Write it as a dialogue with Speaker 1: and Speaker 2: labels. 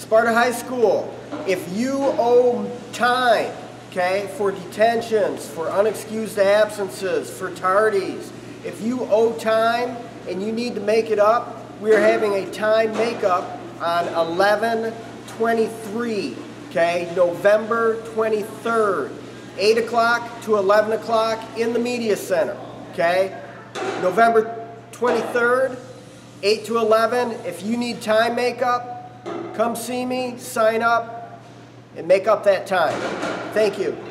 Speaker 1: Sparta High School, if you owe time, okay, for detentions, for unexcused absences, for tardies, if you owe time and you need to make it up, we are having a time makeup on 11-23, okay, November 23rd, 8 o'clock to 11 o'clock in the Media Center, okay? November 23rd, 8 to 11. If you need time makeup, come see me, sign up, and make up that time. Thank you.